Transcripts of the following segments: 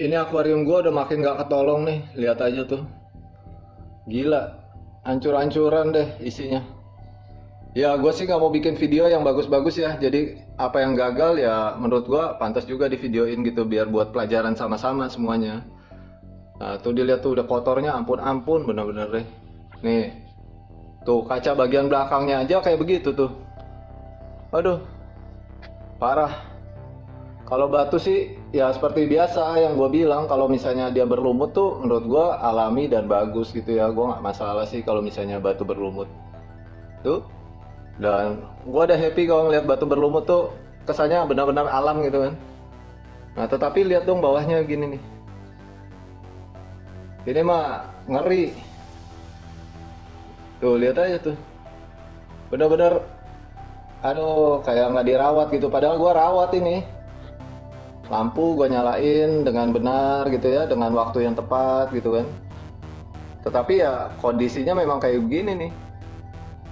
Ini akuarium gua udah makin gak ketolong nih, lihat aja tuh. Gila, hancur-hancuran deh isinya. Ya gue sih nggak mau bikin video yang bagus-bagus ya. Jadi apa yang gagal ya menurut gua pantas juga di videoin gitu biar buat pelajaran sama-sama semuanya. Nah tuh dilihat tuh udah kotornya ampun-ampun bener-bener deh. Nih, tuh kaca bagian belakangnya aja kayak begitu tuh. Aduh, parah. Kalau batu sih ya seperti biasa yang gue bilang kalau misalnya dia berlumut tuh menurut gue alami dan bagus gitu ya. Gue nggak masalah sih kalau misalnya batu berlumut. Tuh. Dan gue udah happy kalau ngeliat batu berlumut tuh kesannya benar-benar alam gitu kan. Nah tetapi lihat dong bawahnya gini nih. Ini mah ngeri. Tuh lihat aja tuh. Benar-benar aduh kayak nggak dirawat gitu. Padahal gue rawat ini lampu gue nyalain dengan benar gitu ya dengan waktu yang tepat gitu kan. Tetapi ya kondisinya memang kayak begini nih.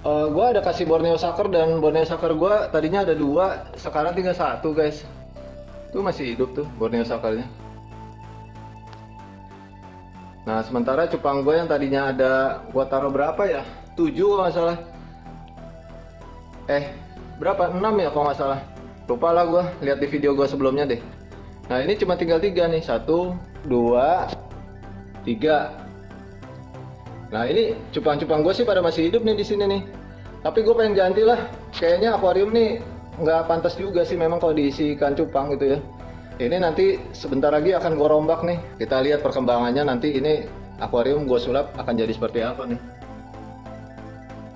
Uh, gue ada kasih Borneo Sucker dan Borneo Sucker gue tadinya ada dua sekarang tinggal satu guys. Itu masih hidup tuh Borneo Suckernya nah sementara cupang gue yang tadinya ada gue taruh berapa ya? Tujuh kalau nggak salah. Eh berapa? Enam ya kalau nggak salah. Lupa lah gue lihat di video gue sebelumnya deh Nah ini cuma tinggal tiga nih, satu, dua, tiga. Nah ini cupang-cupang gue sih pada masih hidup nih di sini nih. Tapi gue pengen ganti lah. Kayaknya akuarium nih nggak pantas juga sih memang kalau diisi ikan cupang gitu ya. Ini nanti sebentar lagi akan gue rombak nih. Kita lihat perkembangannya nanti ini akuarium gue sulap akan jadi seperti apa nih.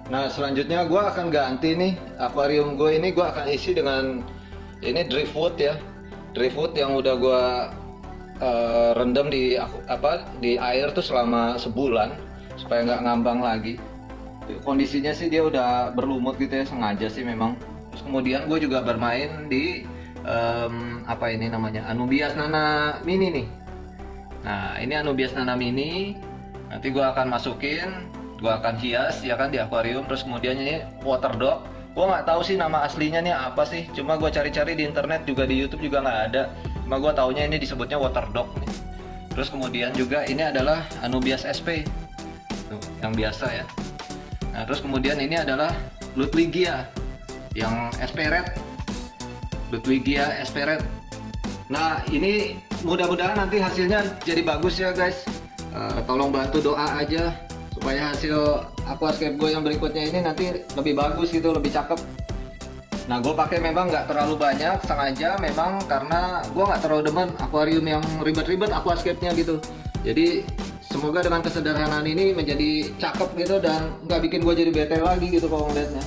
Nah selanjutnya gue akan ganti nih akuarium gue ini gue akan isi dengan ini driftwood ya driftwood yang udah gue uh, rendam di apa di air tuh selama sebulan supaya nggak ngambang lagi. Kondisinya sih dia udah berlumut gitu ya sengaja sih memang. Terus kemudian gue juga bermain di um, apa ini namanya Anubias Nana Mini nih. Nah ini Anubias Nana Mini nanti gue akan masukin gue akan hias ya kan di akuarium. Terus kemudian ini water dog gue nggak tahu sih nama aslinya nih apa sih. Cuma gue cari-cari di internet juga di YouTube juga nggak ada. Cuma gue taunya ini disebutnya water dog nih. Terus kemudian juga ini adalah Anubias SP Tuh, yang biasa ya. Nah terus kemudian ini adalah Ludwigia yang SP red. Ludwigia SP red. Nah ini mudah-mudahan nanti hasilnya jadi bagus ya guys. Uh, tolong bantu doa aja supaya hasil aquascape gue yang berikutnya ini nanti lebih bagus gitu lebih cakep nah gue pakai memang nggak terlalu banyak sengaja memang karena gue nggak terlalu demen akuarium yang ribet-ribet aquascape-nya gitu jadi semoga dengan kesederhanaan ini menjadi cakep gitu dan nggak bikin gue jadi bete lagi gitu kalau ngeliatnya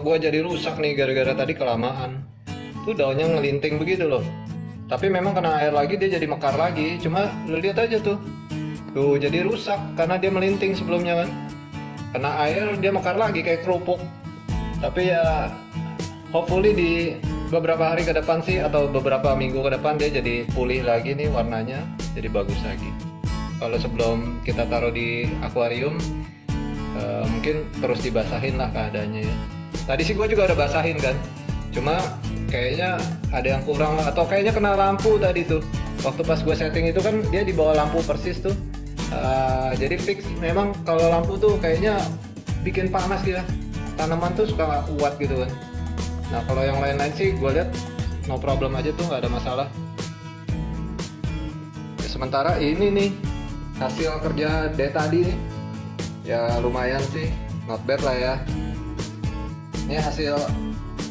dog gua jadi rusak nih gara-gara tadi kelamaan. Tuh daunnya ngelinting begitu loh. tapi memang kena air lagi dia jadi mekar lagi. Cuma lu lihat aja tuh. Tuh jadi rusak karena dia melinting sebelumnya kan. Kena air dia mekar lagi kayak kerupuk. Tapi ya hopefully di beberapa hari ke depan sih atau beberapa minggu ke depan dia jadi pulih lagi nih warnanya jadi bagus lagi. Kalau sebelum kita taruh di akuarium uh, mungkin terus dibasahin lah keadaannya ya tadi sih gue juga udah basahin kan. Cuma kayaknya ada yang kurang atau kayaknya kena lampu tadi tuh. Waktu pas gue setting itu kan dia di bawah lampu persis tuh. Uh, jadi fix. Memang kalau lampu tuh kayaknya bikin panas ya. Tanaman tuh suka kuat gitu kan. Nah kalau yang lain-lain sih gue lihat no problem aja tuh nggak ada masalah. Ya, sementara ini nih hasil kerja day tadi nih. Ya lumayan sih. Not bad lah ya ini hasil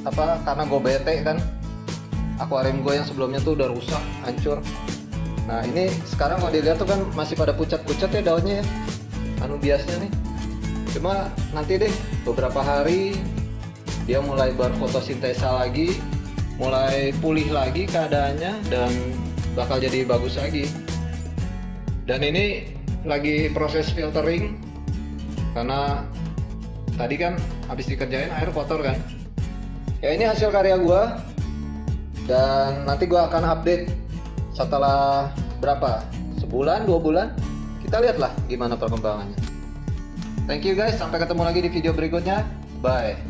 apa karena gue bete kan akuarium gue yang sebelumnya tuh udah rusak hancur. Nah ini sekarang kalau dilihat tuh kan masih pada pucat-pucat ya daunnya ya. Anu biasnya nih. Cuma nanti deh beberapa hari dia mulai berfotosintesa lagi mulai pulih lagi keadaannya dan bakal jadi bagus lagi. Dan ini lagi proses filtering karena tadi kan habis dikerjain air kotor kan? Ya ini hasil karya gue dan nanti gue akan update setelah berapa? Sebulan dua bulan? Kita lihatlah gimana perkembangannya. Thank you guys sampai ketemu lagi di video berikutnya. Bye